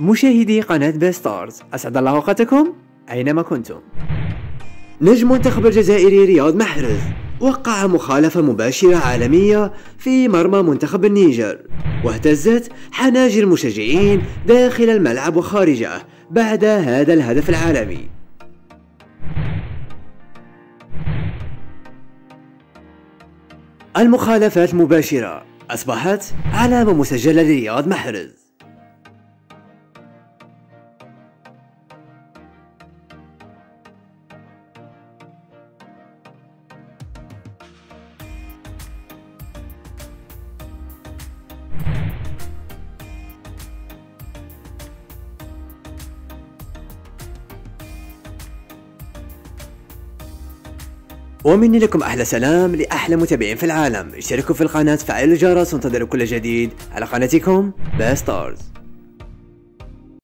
مشاهدي قناة بيستارز أسعد الله أوقاتكم أينما كنتم. نجم منتخب الجزائري رياض محرز وقع مخالفة مباشرة عالمية في مرمى منتخب النيجر واهتزت حناجر المشجعين داخل الملعب وخارجه بعد هذا الهدف العالمي. المخالفات المباشرة أصبحت علامة مسجلة لرياض محرز. ومني لكم أحلى سلام لأحلى متابعين في العالم. اشتركوا في القناة فعلوا الجرس وانتظروا كل جديد على قناتكم باستارز